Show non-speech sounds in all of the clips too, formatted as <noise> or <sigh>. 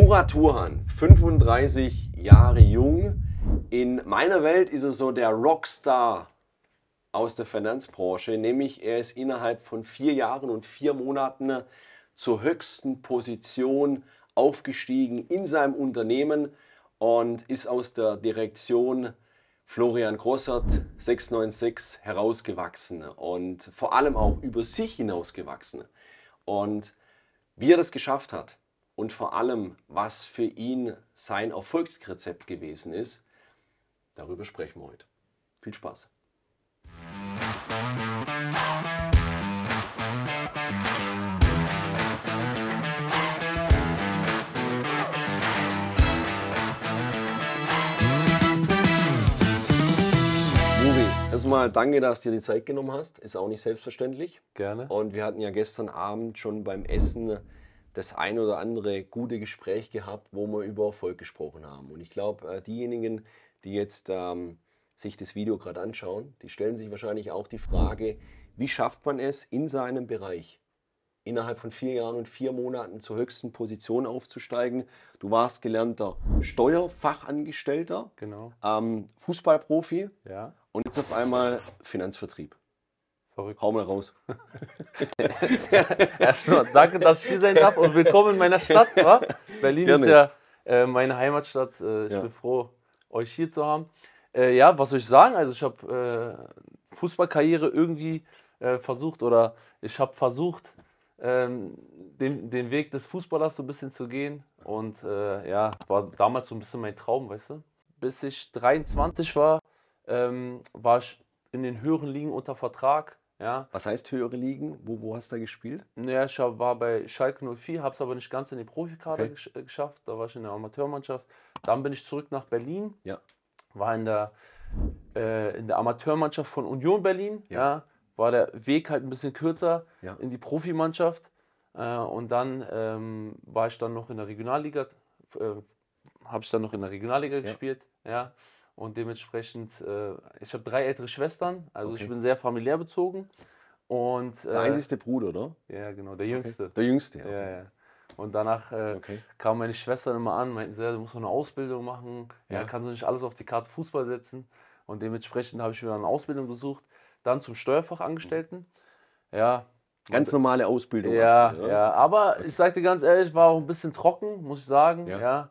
Murat Turhan, 35 Jahre jung. In meiner Welt ist er so der Rockstar aus der Finanzbranche, nämlich er ist innerhalb von vier Jahren und vier Monaten zur höchsten Position aufgestiegen in seinem Unternehmen und ist aus der Direktion Florian Grossert 696 herausgewachsen und vor allem auch über sich hinausgewachsen. Und wie er das geschafft hat, und vor allem, was für ihn sein Erfolgsrezept gewesen ist, darüber sprechen wir heute. Viel Spaß! Erstmal danke, dass du dir die Zeit genommen hast. Ist auch nicht selbstverständlich. Gerne. Und wir hatten ja gestern Abend schon beim Essen das ein oder andere gute Gespräch gehabt, wo wir über Erfolg gesprochen haben. Und ich glaube, äh, diejenigen, die jetzt ähm, sich das Video gerade anschauen, die stellen sich wahrscheinlich auch die Frage, wie schafft man es in seinem Bereich innerhalb von vier Jahren und vier Monaten zur höchsten Position aufzusteigen. Du warst gelernter Steuerfachangestellter, genau. ähm, Fußballprofi ja. und jetzt auf einmal Finanzvertrieb. Verrückt. Hau mal raus. <laughs> Erstmal danke, dass ich hier sein darf und willkommen in meiner Stadt. Wa? Berlin Gerne. ist ja äh, meine Heimatstadt. Äh, ich ja. bin froh, euch hier zu haben. Äh, ja, was soll ich sagen? Also ich habe äh, Fußballkarriere irgendwie äh, versucht oder ich habe versucht, ähm, den, den Weg des Fußballers so ein bisschen zu gehen. Und äh, ja, war damals so ein bisschen mein Traum, weißt du. Bis ich 23 war, ähm, war ich in den höheren Ligen unter Vertrag ja. Was heißt höhere Ligen? Wo, wo hast du da gespielt? Ja, ich war bei Schalke 04, habe es aber nicht ganz in die Profikader okay. gesch äh, geschafft. Da war ich in der Amateurmannschaft. Dann bin ich zurück nach Berlin. Ja. War in der, äh, in der Amateurmannschaft von Union Berlin. Ja. ja. War der Weg halt ein bisschen kürzer ja. in die Profimannschaft. Äh, und dann ähm, war ich dann noch in der Regionalliga. Äh, habe ich dann noch in der Regionalliga ja. gespielt. Ja. Und dementsprechend, äh, ich habe drei ältere Schwestern, also okay. ich bin sehr familiär bezogen. Und, äh, der einzigste Bruder, oder? Ja, genau, der jüngste. Okay. Der jüngste, ja. Okay. ja, ja. Und danach äh, okay. kamen meine Schwestern immer an, meinten sie, du musst noch eine Ausbildung machen, ja. ja, kannst du nicht alles auf die Karte Fußball setzen. Und dementsprechend habe ich mir eine Ausbildung gesucht, dann zum Steuerfachangestellten. Ja. Ganz normale Ausbildung. Ja, du, ja, aber ich sage dir ganz ehrlich, war auch ein bisschen trocken, muss ich sagen. Ja. ja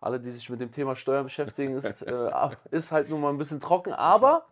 alle, die sich mit dem Thema Steuern beschäftigen, ist, <laughs> äh, ist halt nun mal ein bisschen trocken. Aber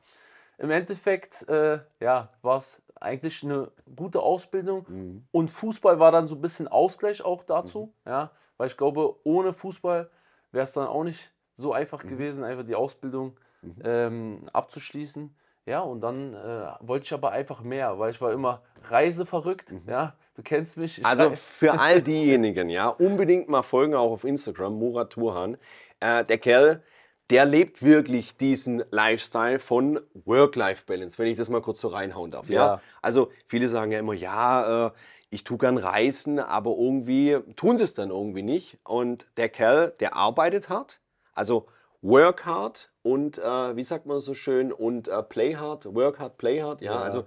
im Endeffekt, äh, ja, war es eigentlich eine gute Ausbildung. Mhm. Und Fußball war dann so ein bisschen Ausgleich auch dazu. Mhm. Ja, weil ich glaube, ohne Fußball wäre es dann auch nicht so einfach mhm. gewesen, einfach die Ausbildung mhm. ähm, abzuschließen. Ja, und dann äh, wollte ich aber einfach mehr, weil ich war immer reiseverrückt. Mhm. Ja, du kennst mich. also für all <laughs> diejenigen, ja, unbedingt mal folgen, auch auf Instagram, Murat Turhan. Äh, der Kerl, der lebt wirklich diesen Lifestyle von Work-Life-Balance, wenn ich das mal kurz so reinhauen darf. Ja. ja? Also viele sagen ja immer, ja, äh, ich tue gern reisen, aber irgendwie tun sie es dann irgendwie nicht. Und der Kerl, der arbeitet hart, also work hard und äh, wie sagt man so schön und äh, play hard, work hard, play hard. Ja, ja, also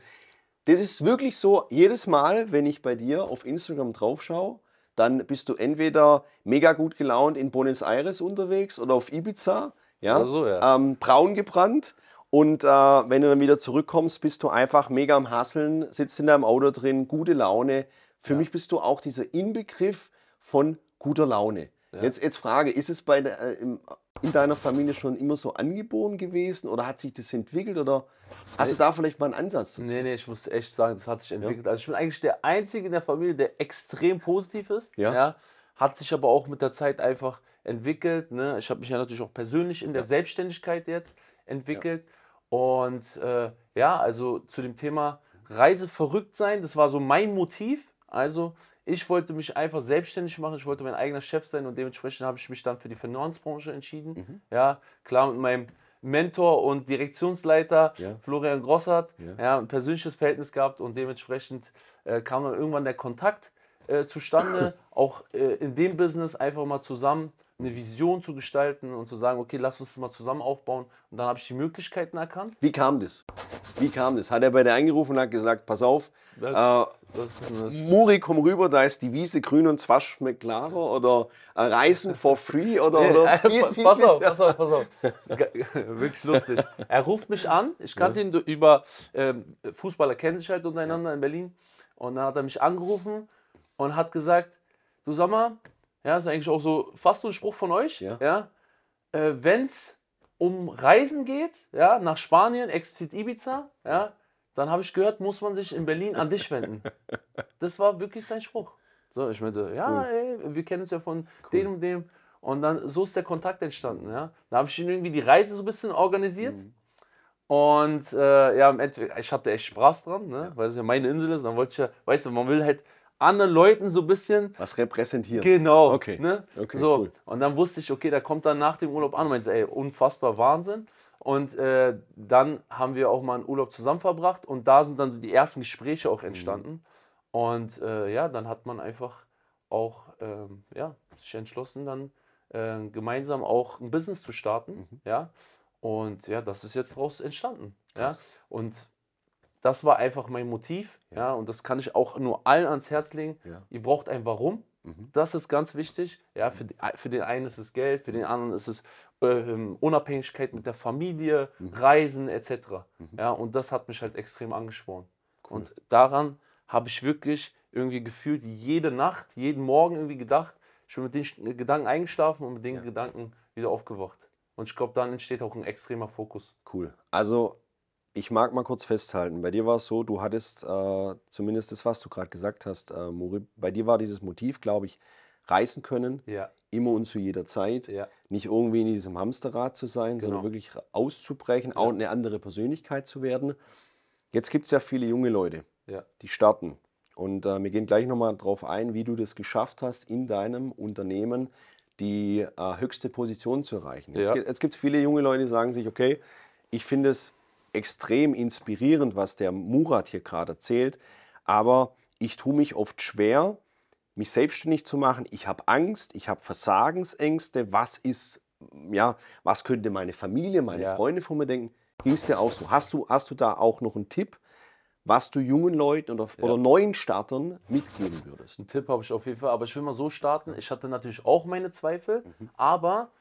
das ist wirklich so, jedes Mal, wenn ich bei dir auf Instagram drauf schaue, dann bist du entweder mega gut gelaunt in Buenos Aires unterwegs oder auf Ibiza, ja, so, ja. Ähm, braun gebrannt. Und äh, wenn du dann wieder zurückkommst, bist du einfach mega am Hasseln, sitzt in deinem Auto drin, gute Laune. Für ja. mich bist du auch dieser Inbegriff von guter Laune. Ja. Jetzt, jetzt Frage, ist es bei der, äh, im, in deiner Familie schon immer so angeboren gewesen oder hat sich das entwickelt oder hast du da vielleicht mal einen Ansatz dazu? Nee, nee, ich muss echt sagen, das hat sich entwickelt. Ja. Also ich bin eigentlich der Einzige in der Familie, der extrem positiv ist. Ja. ja hat sich aber auch mit der Zeit einfach entwickelt. Ne? Ich habe mich ja natürlich auch persönlich in der. Selbstständigkeit jetzt entwickelt. Und äh, ja, also zu dem Thema Reise verrückt sein, das war so mein Motiv. Also ich wollte mich einfach selbstständig machen, ich wollte mein eigener Chef sein und dementsprechend habe ich mich dann für die Finanzbranche entschieden. Mhm. Ja, klar mit meinem Mentor und Direktionsleiter ja. Florian Grossart ja. ja. ein persönliches Verhältnis gehabt und dementsprechend äh, kam dann irgendwann der Kontakt äh, zustande, <coughs> auch äh, in dem Business einfach mal zusammen eine Vision zu gestalten und zu sagen, okay, lass uns das mal zusammen aufbauen. Und dann habe ich die Möglichkeiten erkannt. Wie kam das? Wie kam das? Hat er bei dir angerufen und hat gesagt, pass auf, äh, Muri, komm rüber, da ist die Wiese grün und zwar schmeckt klarer oder Reisen for free oder, oder ja, fies, fies, pass, auf, pass auf, pass auf, <laughs> Wirklich lustig. Er ruft mich an, ich kannte ja. ihn über ähm, Fußballer kennen sich halt untereinander ja. in Berlin und dann hat er mich angerufen und hat gesagt, du sag mal, ja, ist eigentlich auch so fast so ein Spruch von euch, ja, ja äh, wenn es um Reisen geht, ja, nach Spanien, explizit Ibiza, ja, dann habe ich gehört, muss man sich in Berlin an dich wenden. <laughs> Das war wirklich sein Spruch. So, ich meinte, ja, cool. ey, wir kennen uns ja von cool. dem und dem. Und dann, so ist der Kontakt entstanden, ja. Da habe ich ihn irgendwie die Reise so ein bisschen organisiert. Mhm. Und äh, ja, im Endeffekt, ich hatte echt Spaß dran, ne? Ja. weil es ja meine Insel ist. Dann wollte ich ja, weißt du, man will halt anderen Leuten so ein bisschen. Was repräsentieren. Genau. Okay. Ne? okay so. Cool. Und dann wusste ich, okay, der kommt dann nach dem Urlaub an und meinte, ey, unfassbar Wahnsinn. Und äh, dann haben wir auch mal einen Urlaub zusammen verbracht und da sind dann die ersten Gespräche auch entstanden. Mhm. Und äh, ja, dann hat man einfach auch ähm, ja, sich entschlossen, dann äh, gemeinsam auch ein Business zu starten. Mhm. Ja. Und ja, das ist jetzt daraus entstanden. Ja. Und das war einfach mein Motiv. Ja. ja. und das kann ich auch nur allen ans Herz legen. Ja. Ihr braucht ein Warum. Mhm. Das ist ganz wichtig. Ja, für, die, für den einen ist es Geld, für den anderen ist es äh, Unabhängigkeit mit der Familie, mhm. Reisen etc. Mhm. Ja, und das hat mich halt extrem angespornt. Cool. Und daran habe ich wirklich irgendwie gefühlt jede Nacht, jeden Morgen irgendwie gedacht, ich bin mit den Gedanken eingeschlafen und mit den ja. Gedanken wieder aufgewacht. Und ich glaube, dann entsteht auch ein extremer Fokus. Cool. Also ich mag mal kurz festhalten. Bei dir war es so, du hattest äh, zumindest das, was du gerade gesagt hast, äh, Mori, bei dir war dieses Motiv, glaube ich, reisen können, ja. Immer und zu jeder Zeit. Ja. Nicht irgendwie in diesem Hamsterrad zu sein, genau. sondern wirklich auszubrechen, ja. auch eine andere Persönlichkeit zu werden. Jetzt gibt es ja viele junge Leute, die starten. Und äh, wir gehen gleich nochmal darauf ein, wie du das geschafft hast, in deinem Unternehmen die äh, höchste Position zu erreichen. Jetzt, jetzt gibt es viele junge Leute, die sagen sich, okay, ich finde es extrem inspirierend, was der Murat hier gerade erzählt, aber ich tue mich oft schwer, mich selbstständig zu machen. Ich habe Angst, ich habe Versagensängste. Was ist, ja, was könnte meine Familie, meine ja. Freunde von mir denken? Ging es dir auch so? Hast du, hast du da auch noch einen Tipp, was du jungen Leuten oder, ja. oder neuen Startern mitgeben würdest? Einen Tipp habe ich auf jeden Fall, aber ich will mal so starten. Ich hatte natürlich auch meine Zweifel, mhm. aber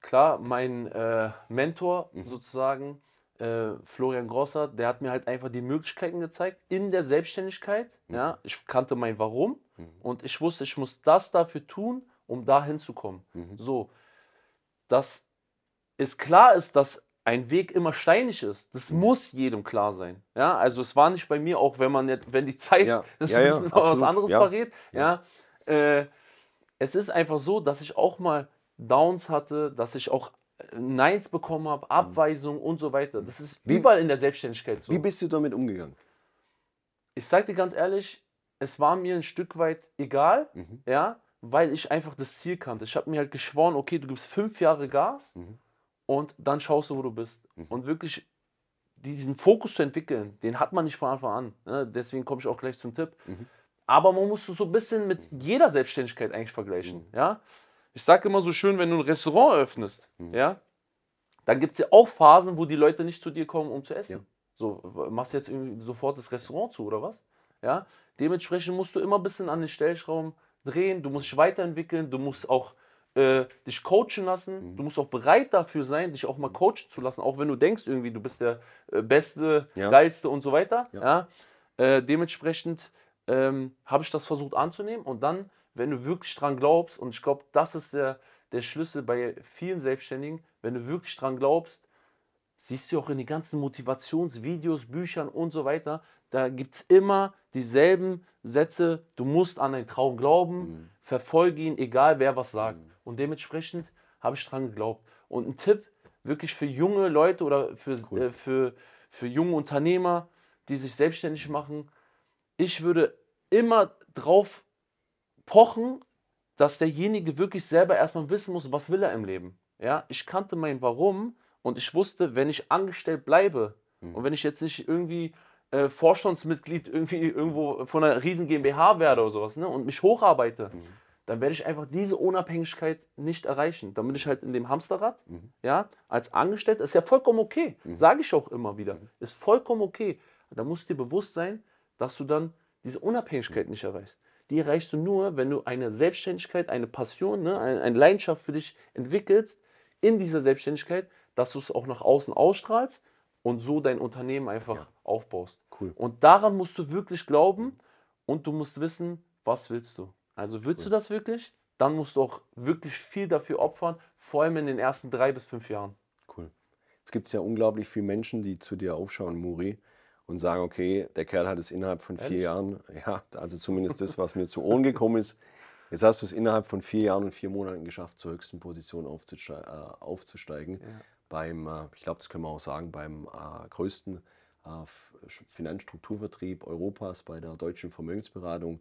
klar, mein äh, Mentor mhm. sozusagen, äh, Florian Grosser, der hat mir halt einfach die Möglichkeiten gezeigt in der Selbstständigkeit. Mhm. Ja, ich kannte mein Warum mhm. und ich wusste, ich muss das dafür tun, um da hinzukommen. Mhm. So, dass es klar ist, dass ein Weg immer steinig ist. Das mhm. muss jedem klar sein. Ja, also es war nicht bei mir, auch wenn man jetzt, wenn die Zeit ja. <laughs> das ja, ja, was anderes verrät. Ja, äh, es ist einfach so, dass ich auch mal Downs hatte, dass ich auch Neins bekommen habe, mhm. Abweisungen und so weiter. Das ist wie, überall in der Selbstständigkeit so. Wie bist du damit umgegangen? Ich sage dir ganz ehrlich, es war mir ein Stück weit egal, mhm. ja, weil ich einfach das Ziel kannte. Ich habe mir halt geschworen, okay, du gibst fünf Jahre Gas mhm. und dann schaust du, wo du bist. Mhm. Und wirklich diesen Fokus zu entwickeln, den hat man nicht von Anfang an. Ne? Deswegen komme ich auch gleich zum Tipp. Mhm. Aber man muss es so ein bisschen mit mhm. jeder Selbstständigkeit eigentlich vergleichen. Ja? Ich sage immer so schön, wenn du ein Restaurant öffnest, mhm. ja, dann gibt es ja auch Phasen, wo die Leute nicht zu dir kommen, um zu essen. Ja. So, machst du jetzt irgendwie sofort das Restaurant zu oder was? Ja, dementsprechend musst du immer ein bisschen an den Stellschrauben drehen, du musst dich weiterentwickeln, du musst auch äh, dich coachen lassen, mhm. du musst auch bereit dafür sein, dich auch mal mhm. coachen zu lassen, auch wenn du denkst irgendwie, du bist der äh, Beste, ja. Geilste und so weiter. Ja. ja? Äh, dementsprechend ähm, habe ich das versucht anzunehmen und dann wenn du wirklich dran glaubst, und ich glaube, das ist der, der Schlüssel bei vielen Selbstständigen, wenn du wirklich dran glaubst, siehst du auch in den ganzen Motivationsvideos, Büchern und so weiter, da gibt es immer dieselben Sätze, du musst an deinen Traum glauben, mhm. verfolge ihn, egal wer was sagt. Mhm. Und dementsprechend habe ich dran geglaubt. Und ein Tipp wirklich für junge Leute oder für, cool. äh, für, für junge Unternehmer, die sich selbstständig machen, ich würde immer drauf pochen, dass derjenige wirklich selber erstmal wissen muss, was will er im Leben. Ja, ich kannte mein Warum und ich wusste, wenn ich angestellt bleibe mhm. und wenn ich jetzt nicht irgendwie äh, Vorstandsmitglied irgendwie irgendwo von einer riesen GmbH werde oder sowas ne, und mich hocharbeite, mhm. dann werde ich einfach diese Unabhängigkeit nicht erreichen. Dann bin ich halt in dem Hamsterrad, mhm. ja, als Angestellter, ist ja vollkommen okay, mhm. sage ich auch immer wieder, mhm. ist vollkommen okay. Da muss dir bewusst sein, dass du dann diese Unabhängigkeit nicht erreichst. Die erreichst du nur, wenn du eine Selbstständigkeit, eine Passion, ne, eine, Leidenschaft für dich entwickelst in dieser Selbstständigkeit, dass du es auch nach außen ausstrahlst und so dein Unternehmen einfach ja. aufbaust. Cool. Und daran musst du wirklich glauben und du musst wissen, was willst du. Also willst cool. du das wirklich? Dann musst du auch wirklich viel dafür opfern, vor allem in den ersten drei bis fünf Jahren. Cool. Es gibt ja unglaublich viele Menschen, die zu dir aufschauen, Muri, und sagen, okay, der Kerl hat es innerhalb von vier Ehrlich? Jahren, ja, also zumindest das, was mir zu <laughs> Ohren gekommen ist, jetzt hast du es innerhalb von vier Jahren und vier Monaten geschafft, zur höchsten Position aufzusteigen. Äh, aufzusteigen. Ja. Beim, äh, ich glaube, das können wir auch sagen, beim äh, größten äh, Finanzstrukturvertrieb Europas, bei der deutschen Vermögensberatung.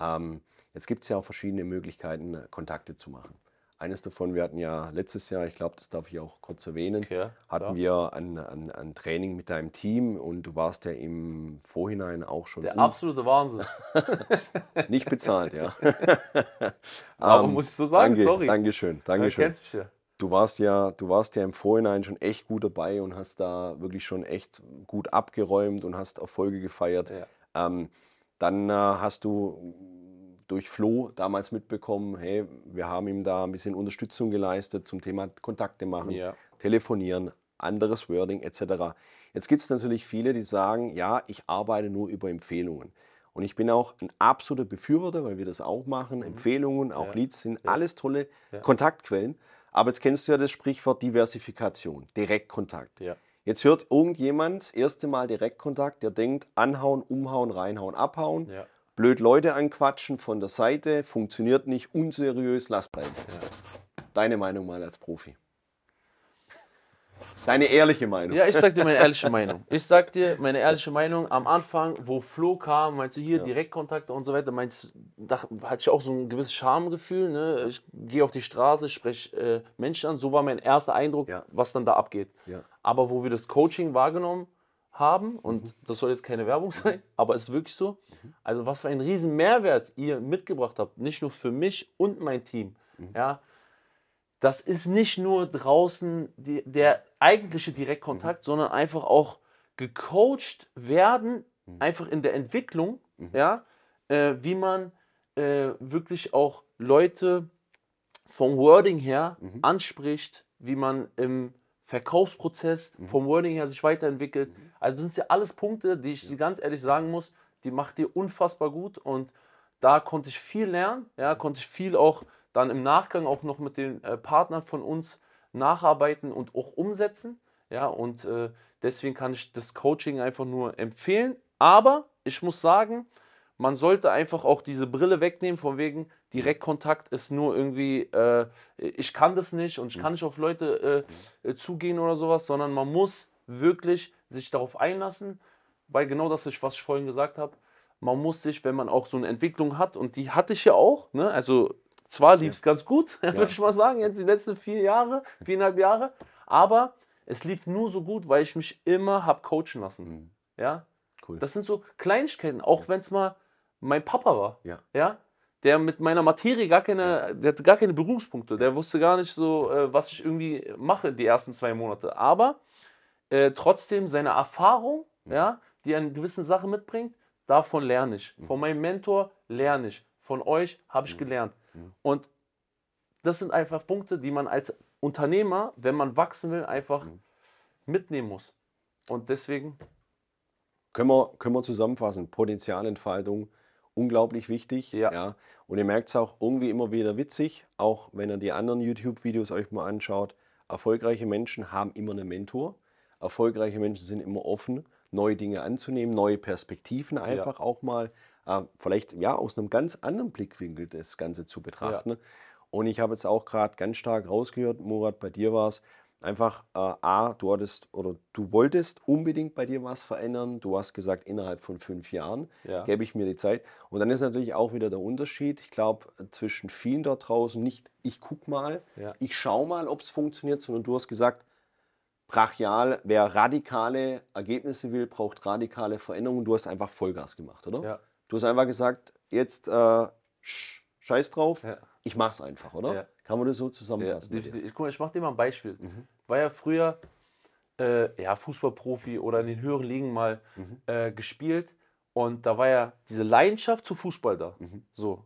Ähm, jetzt gibt es ja auch verschiedene Möglichkeiten, Kontakte zu machen. Eines davon, wir hatten ja letztes Jahr, ich glaube, das darf ich auch kurz erwähnen, okay, hatten wir ein, ein, ein, Training mit deinem Team und du warst ja im Vorhinein auch schon. Der absolute Wahnsinn. <laughs> Nicht bezahlt, ja. <laughs> Aber um, muss ich so sagen, danke, sorry. Dankeschön, Dankeschön. Du kennst mich ja. Du warst ja, du warst ja im Vorhinein schon echt gut dabei und hast da wirklich schon echt gut abgeräumt und hast Erfolge gefeiert. Ja. Ähm, dann äh, hast du durch Flo damals mitbekommen, hey, wir haben ihm da ein bisschen Unterstützung geleistet zum Thema Kontakte machen, ja. telefonieren, anderes Wording etc. Jetzt gibt es natürlich viele, die sagen, ja, ich arbeite nur über Empfehlungen. Und ich bin auch ein absoluter Befürworter, weil wir das auch machen. Mhm. Empfehlungen, auch ja. Leads sind ja. alles tolle Kontaktquellen. Aber jetzt kennst du ja das Sprichwort Diversifikation, Direktkontakt. Jetzt hört irgendjemand das erste Mal Direktkontakt, der denkt, anhauen, umhauen, reinhauen, abhauen. Ja blöd Leute anquatschen von der Seite, funktioniert nicht, unseriös, lass bleiben. Deine Meinung mal als Profi. Deine ehrliche Meinung. Ja, ich sag dir meine ehrliche Meinung. Ich sag dir meine ehrliche Meinung. Am Anfang, wo Flo kam, meinst du hier ja. Direktkontakte und so weiter, meinst da hatte ich auch so ein gewisses Schamgefühl. Ne? Ich gehe auf die Straße, spreche äh, Menschen an. So war mein erster Eindruck, ja. was dann da abgeht. Ja. Aber wo wir das Coaching wahrgenommen haben und mhm. das soll jetzt keine Werbung sein, aber es ist wirklich so. Mhm. Also was für einen riesen Mehrwert ihr mitgebracht habt, nicht nur für mich und mein Team. Mhm. Ja, das ist nicht nur draußen die, der eigentliche Direktkontakt, mhm. sondern einfach auch gecoacht werden, mhm. einfach in der Entwicklung, mhm. ja, äh, wie man äh, wirklich auch Leute vom Wording her anspricht, wie man im Verkaufsprozess mhm. vom Wording her sich weiterentwickelt. Mhm. Also das sind ja alles Punkte, die ich ja. ganz ehrlich sagen muss, die macht dir unfassbar gut und da konnte ich viel lernen, ja, mhm. konnte ich viel auch dann im Nachgang auch noch mit den äh, Partnern von uns nacharbeiten und auch umsetzen, ja, und äh, deswegen kann ich das Coaching einfach nur empfehlen, aber ich muss sagen, man sollte einfach auch diese Brille wegnehmen, von wegen Direktkontakt ist nur irgendwie, äh, ich kann das nicht und ich kann nicht auf Leute äh, äh, zugehen oder sowas, sondern man muss wirklich sich darauf einlassen, weil genau das ist, was ich vorhin gesagt habe. Man muss sich, wenn man auch so eine Entwicklung hat, und die hatte ich ja auch, ne? also zwar lief es ja. ganz gut, <laughs> ja. würde ich mal sagen, jetzt die letzten vier Jahre, viereinhalb Jahre, aber es lief nur so gut, weil ich mich immer habe coachen lassen. Mhm. Ja, cool. Das sind so Kleinigkeiten, auch ja. wenn es mal mein Papa war. Ja. ja? Der mit meiner Materie gar keine, der hatte gar keine Berührungspunkte. Der wusste gar nicht so, äh, was ich irgendwie mache die ersten zwei Monate. Aber äh, trotzdem seine Erfahrung, mhm. ja, die in gewissen Sachen mitbringt, davon lerne ich. Mhm. Von meinem Mentor lerne ich. Von euch habe ich mhm. gelernt. Und das sind einfach Punkte, die man als Unternehmer, wenn man wachsen will, einfach mitnehmen muss. Und deswegen. Können wir, können wir zusammenfassen? Potenzialentfaltung, unglaublich wichtig. Ja. ja. Und ihr merkt es auch irgendwie immer wieder witzig, auch wenn ihr die anderen YouTube-Videos euch mal anschaut. Erfolgreiche Menschen haben immer einen Mentor. Erfolgreiche Menschen sind immer offen, neue Dinge anzunehmen, neue Perspektiven einfach ja. auch mal, äh, vielleicht ja aus einem ganz anderen Blickwinkel das Ganze zu betrachten. Ja. Und ich habe jetzt auch gerade ganz stark rausgehört, Murat, bei dir war es, einfach, äh, A, du hattest oder du wolltest unbedingt bei dir was verändern. Du hast gesagt, innerhalb von fünf Jahren ja. gebe ich mir die Zeit. Und dann ist natürlich auch wieder der Unterschied, ich glaube, zwischen vielen dort draußen nicht, ich gucke mal, ja. ich schaue mal, ob es funktioniert, sondern du hast gesagt, brachial, wer radikale Ergebnisse will, braucht radikale Veränderungen. Du hast einfach Vollgas gemacht, oder? Ja. Du hast einfach gesagt, jetzt äh, scheiß drauf, ja. ich mach's einfach, oder? Ja. Kann man das so zusammenfassen? Ja, ich, guck mal, ich mache dir mal ein Beispiel. Mhm. War ja früher äh, ja, Fußballprofi oder in den höheren Ligen mal mhm. äh, gespielt Und da war ja diese Leidenschaft zu Fußball da. Mhm. So,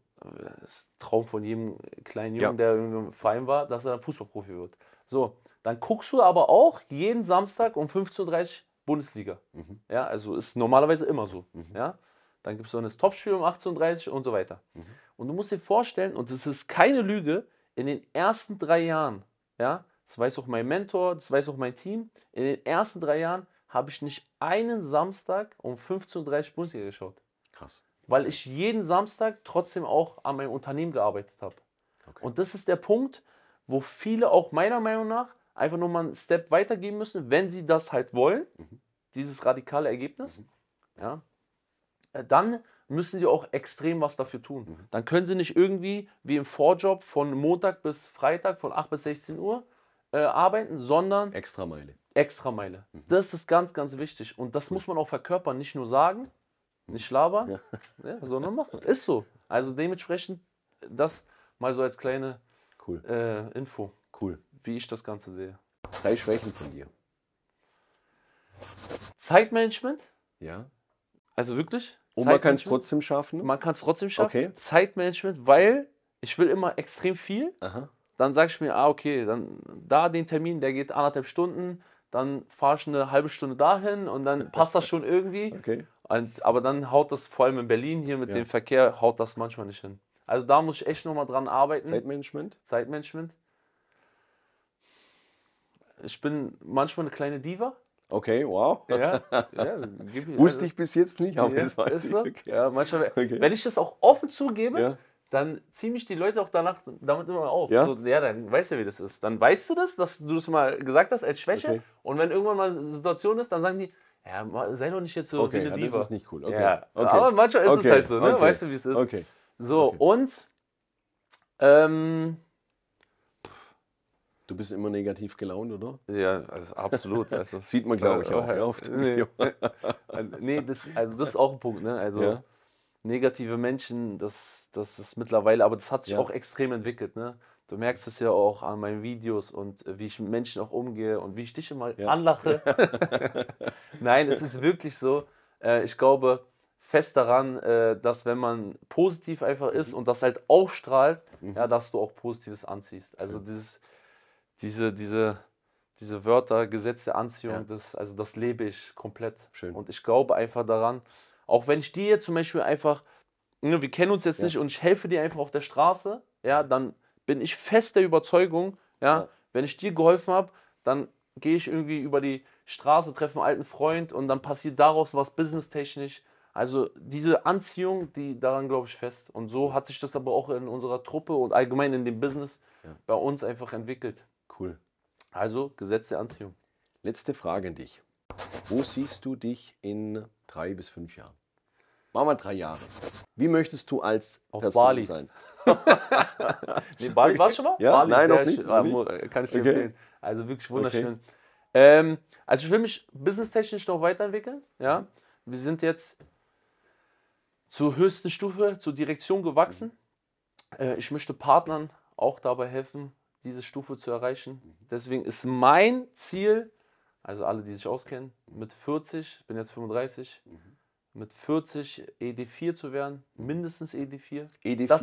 das Traum von jedem kleinen Jungen, ja. der im Verein war, dass er dann Fußballprofi wird. So, dann guckst du aber auch jeden Samstag um 15.30 Uhr Bundesliga. Mhm. Ja, also ist normalerweise immer so. Mhm. Ja, dann gibt es so ein Topspiel um 18.30 Uhr und so weiter. Mhm. Und du musst dir vorstellen, und das ist keine Lüge, in den ersten drei Jahren, ja, das weiß auch mein Mentor, das weiß auch mein Team, in den ersten drei Jahren habe ich nicht einen Samstag um 15.30 Uhr Bundesliga geschaut. Krass. Weil ich jeden Samstag trotzdem auch an meinem Unternehmen gearbeitet habe. Okay. Und das ist der Punkt, wo viele auch meiner Meinung nach einfach nur mal einen Step weitergehen müssen, wenn sie das halt wollen, mhm. dieses radikale Ergebnis. Mhm. Ja, äh, dann müssen sie auch extrem was dafür tun. Mhm. Dann können sie nicht irgendwie wie im Vorjob von Montag bis Freitag von 8 bis 16 Uhr äh, arbeiten, sondern extra Meile. Extra Meile. Mhm. Das ist ganz, ganz wichtig. Und das muss man auch verkörpern, nicht nur sagen, mhm. nicht labern, ja. <laughs> Ja, sondern machen. Ist so. Also dementsprechend das mal so als kleine cool. äh, Info. Cool. Wie ich das Ganze sehe. Drei Schwächen von dir. Zeitmanagement. Ja. Also wirklich? Und man kann es trotzdem schaffen? Man kann es trotzdem schaffen. Okay. Zeitmanagement, weil ich will immer extrem viel. Aha. Dann sage ich mir, ah, okay, dann da den Termin, der geht anderthalb Stunden, dann fahre ich eine halbe Stunde dahin und dann <laughs> passt das schon irgendwie. Okay. Und, aber dann haut das vor allem in Berlin hier mit ja. dem Verkehr, haut das manchmal nicht hin. Also da muss ich echt nochmal dran arbeiten. Zeitmanagement? Zeitmanagement. Ich bin manchmal eine kleine Diva. Okay, wow. Ja, ja, <laughs> ich, Wusste also, ich bis jetzt nicht, aber ja, das weiß ich. So. Okay. Ja, manchmal, okay. wenn ich das auch offen zugebe. Dann ziehen mich die Leute auch danach damit immer auf. Ja? So, ja, dann weißt du, wie das ist. Dann weißt du das, dass du das mal gesagt hast als Schwäche. Okay. Und wenn irgendwann mal eine Situation ist, dann sagen die, ja, sei doch nicht jetzt so okay, eine Diva. das ist nicht cool. Okay. Ja, aber manchmal ist es halt so, ne? Weißt du, wie es ist. Okay. So, und ähm, Du bist immer negativ gelaunt, oder? Ja, also absolut. Also, <laughs> Sieht man, glaube ich, auch. Dem <laughs> nee, <laughs> nee das, also das ist auch ein Punkt. Ne? Also ja. Negative Menschen, das, das ist mittlerweile, aber das hat sich ja. auch extrem entwickelt. Ne? Du merkst es ja auch an meinen Videos und wie ich mit Menschen auch umgehe und wie ich dich immer ja. anlache. <laughs> Nein, es ist wirklich so. Äh, ich glaube fest daran, äh, dass wenn man positiv einfach ist mhm. und das halt ausstrahlt, mhm. ja, dass du auch Positives anziehst. Also dieses diese, diese, diese Wörter, Gesetz der Anziehung, ja. das, also das lebe ich komplett. Schön. Und ich glaube einfach daran, auch wenn ich dir jetzt zum Beispiel einfach, ne, wir kennen uns jetzt ja. nicht und ich helfe dir einfach auf der Straße, ja, dann bin ich fest der Überzeugung, ja, ja. wenn ich dir geholfen habe, dann gehe ich irgendwie über die Straße, treffe einen alten Freund und dann passiert daraus was businesstechnisch. Also diese Anziehung, die daran glaube ich fest. Und so hat sich das aber auch in unserer Truppe und allgemein in dem Business ja. bei uns einfach entwickelt. Cool. Also Gesetz der Anziehung. Letzte Frage an dich. Wo siehst du dich in drei bis fünf Jahren? Machen wir drei Jahre. Wie möchtest du als Auf Person Bali. sein? <laughs> nee, Bali warst du schon mal? Ja, Bali, nein, noch nicht, noch nicht. Kann ich dir okay. empfehlen. Also wirklich wunderschön. Okay. Ähm, also ich will mich businesstechnisch noch weiterentwickeln. Ja? Wir sind jetzt zur höchsten Stufe, zur Direktion gewachsen. Äh, ich möchte Partnern auch dabei helfen, diese Stufe zu erreichen. Mhm. Deswegen ist mein Ziel, also alle, die sich auskennen, mit 40, ich bin jetzt 35, mhm. mit 40 ED4 zu werden, mindestens ED4. ED4, das,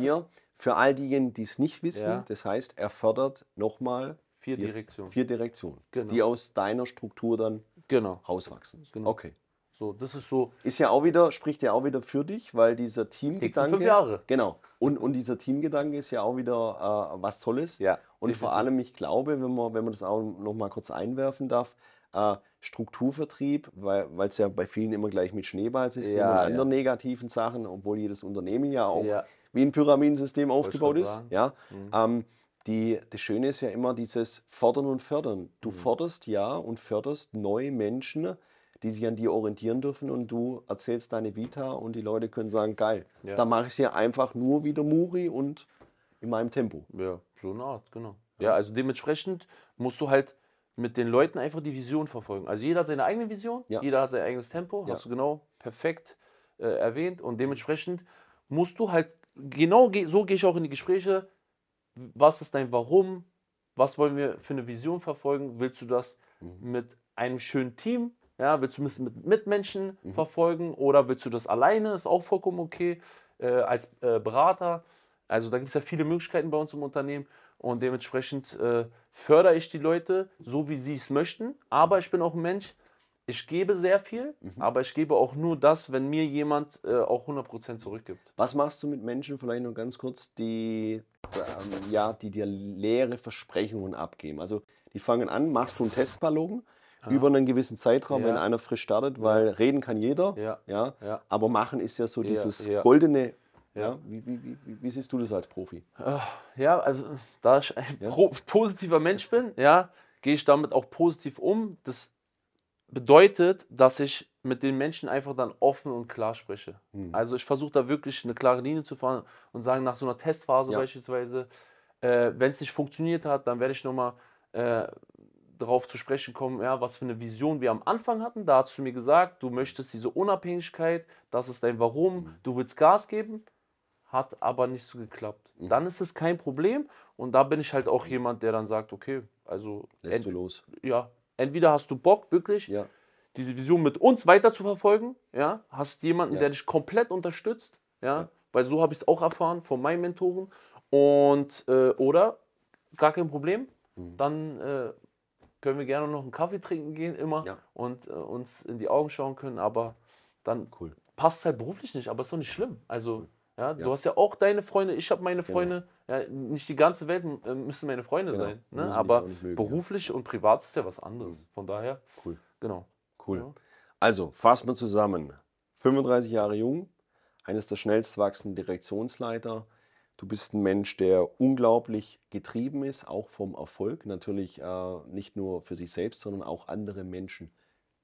für all diejenigen, die es nicht wissen, ja. das heißt, er fördert nochmal vier Direktionen. Vier Direktionen, genau. die aus deiner Struktur dann genau. rauswachsen. Genau. Okay. So, das ist so. Ist ja auch wieder, spricht ja auch wieder für dich, weil dieser Teamgedanke. fünf Jahre. Genau. Und, und dieser Teamgedanke ist ja auch wieder äh, was Tolles. Ja. Und definitiv. vor allem, ich glaube, wenn man, wenn man das auch noch mal kurz einwerfen darf, äh, Strukturvertrieb, weil es ja bei vielen immer gleich mit Schneeballsystem ja, und anderen ja. negativen Sachen, obwohl jedes Unternehmen ja auch ja. wie ein Pyramidensystem aufgebaut ist. Ja. Mhm. Ähm, die, das Schöne ist ja immer dieses Fordern und Fördern. Du mhm. forderst ja und förderst neue Menschen, die sich an dir orientieren dürfen und du erzählst deine Vita und die Leute können sagen, geil, da mache ich es ja einfach nur wieder Muri und in meinem Tempo. Ja, so eine Art, genau. Ja, also dementsprechend musst du halt mit den Leuten einfach die Vision verfolgen. Also jeder hat seine eigene Vision, ja. jeder hat sein eigenes Tempo, ja. hast du genau perfekt äh, erwähnt und dementsprechend musst du halt, genau so gehe ich auch in die Gespräche, was ist dein Warum, was wollen wir für eine Vision verfolgen, willst du das mhm. mit einem schönen Team Ja, willst du es mit Mitmenschen mhm. verfolgen oder willst du das alleine? Ist auch vollkommen okay. Äh, als äh, Berater. Also da gibt es ja viele Möglichkeiten bei uns im Unternehmen und dementsprechend äh, fördere ich die Leute so, wie sie es möchten. Aber ich bin auch ein Mensch, ich gebe sehr viel, mhm. aber ich gebe auch nur das, wenn mir jemand äh, auch 100% zurückgibt. Was machst du mit Menschen, vielleicht noch ganz kurz, die, ähm, ja, die dir leere Versprechungen abgeben? Also die fangen an, machst du einen Testballon ja. über einen gewissen Zeitraum, ja. wenn einer frisch startet, weil reden kann jeder, ja. Ja, aber machen ist ja so dieses goldene ja. Wie, wie, wie, wie, siehst du das als Profi? Ja, also da ich ein ja? positiver Mensch bin, ja, gehe ich damit auch positiv um. Das bedeutet, dass ich mit den Menschen einfach dann offen und klar spreche. Hm. Also ich versuche da wirklich eine klare Linie zu fahren und sagen, nach so einer Testphase ja. beispielsweise, äh, wenn es nicht funktioniert hat, dann werde ich nochmal äh, darauf zu sprechen kommen, ja, was für eine Vision wir am Anfang hatten. Da hast du mir gesagt, du möchtest diese Unabhängigkeit, das ist dein Warum, mhm. du willst Gas geben, hat aber nicht so geklappt. Mhm. Dann ist es kein Problem und da bin ich halt auch jemand, der dann sagt, okay, also lässt du los. Ja, entweder hast du Bock, wirklich ja. diese Vision mit uns weiter zu verfolgen, ja, hast jemanden, ja. der dich komplett unterstützt, ja, ja. weil so habe ich es auch erfahren von meinen Mentoren und äh, oder gar kein Problem, mhm. dann äh, können wir gerne noch einen Kaffee trinken gehen immer und äh, uns in die Augen schauen können, aber dann cool. passt es halt beruflich nicht, aber ist doch nicht schlimm. Also. Ja, du hast ja auch deine Freunde, ich habe meine genau. Freunde. Genau. Ja, nicht die ganze Welt äh, müssen meine Freunde genau. sein. Ne? Aber mögen, beruflich und privat ist ja was anderes. Mhm. Von daher, cool. Genau. Cool. Also, fassen wir zusammen. 35 Jahre jung, eines der schnellst wachsenden Direktionsleiter. Du bist ein Mensch, der unglaublich getrieben ist, auch vom Erfolg. Natürlich äh, nicht nur für sich selbst, sondern auch andere Menschen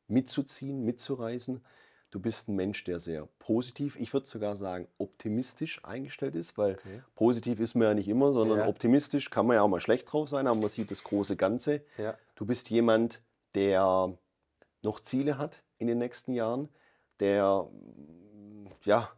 mitzuziehen, mitzureisen. Du bist ein Mensch, der sehr positiv, ich würde sogar sagen, optimistisch eingestellt ist, weil okay. positiv ist man ja nicht immer, sondern ja. optimistisch kann man ja auch mal schlecht drauf sein, aber man sieht das große Ganze. Ja. Du bist jemand, der noch Ziele hat in den nächsten Jahren, der, ja,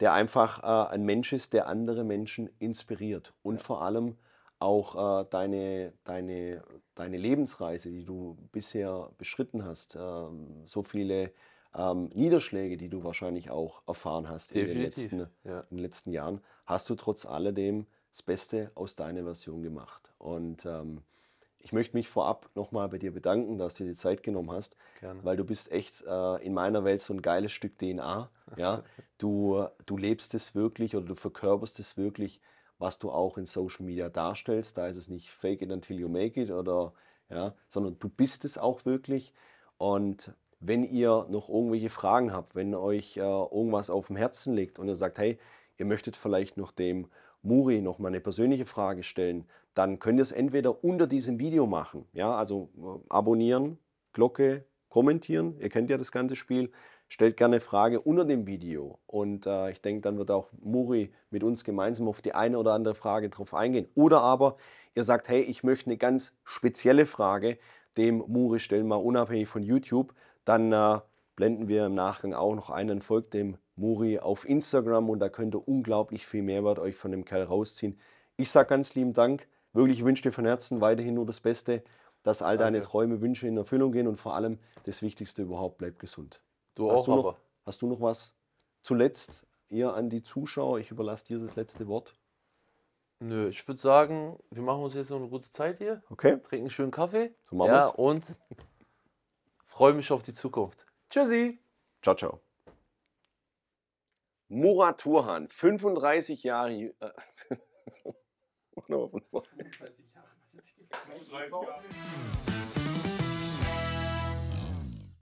der einfach äh, ein Mensch ist, der andere Menschen inspiriert und ja. vor allem auch äh, deine, deine, deine Lebensreise, die du bisher beschritten hast, äh, so viele ähm, Niederschläge, die du wahrscheinlich auch erfahren hast in den, letzten, ja. in den letzten Jahren, hast du trotz alledem das Beste aus deiner Version gemacht. Und ähm, ich möchte mich vorab nochmal bei dir bedanken, dass du dir die Zeit genommen hast, Gerne. weil du bist echt äh, in meiner Welt so ein geiles Stück DNA. Ja? <laughs> du, du lebst es wirklich oder du verkörperst es wirklich, was du auch in Social Media darstellst. Da ist es nicht fake it until you make it oder ja, sondern du bist es auch wirklich. Und wenn ihr noch irgendwelche Fragen habt, wenn euch äh, irgendwas auf dem Herzen liegt und ihr sagt, hey, ihr möchtet vielleicht noch dem Muri noch mal eine persönliche Frage stellen, dann könnt ihr es entweder unter diesem Video machen, ja, also äh, abonnieren, Glocke, kommentieren, ihr kennt ja das ganze Spiel, stellt gerne eine Frage unter dem Video und äh, ich denke, dann wird auch Muri mit uns gemeinsam auf die eine oder andere Frage drauf eingehen. Oder aber ihr sagt, hey, ich möchte eine ganz spezielle Frage dem Muri stellen, mal unabhängig von YouTube, dann äh, blenden wir im Nachgang auch noch einen, folgt dem Muri auf Instagram und da könnt ihr unglaublich viel Mehrwert euch von dem Kerl rausziehen. Ich sage ganz lieben Dank, wirklich wünsche dir von Herzen weiterhin nur das Beste, dass all deine Träume, Wünsche in Erfüllung gehen und vor allem das Wichtigste überhaupt, bleib gesund. Du hast auch, du noch, Hast du noch was zuletzt ihr an die Zuschauer? Ich überlasse dir das letzte Wort. Nö, ich würde sagen, wir machen uns jetzt noch eine gute Zeit hier. Okay. Trinken einen schönen Kaffee. So machen ja, wir's. und freue mich auf die Zukunft. Tschüssi. Ciao, ciao. Murat Turhan, 35 Jahre. Äh, <laughs> 35 Jahre.